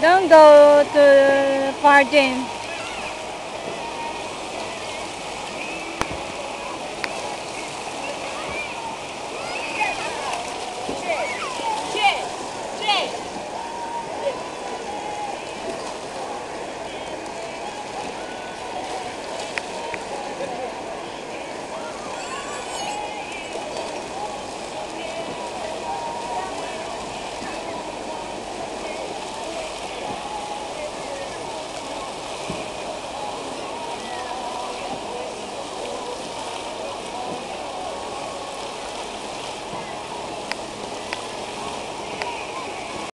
Don't go to far gym.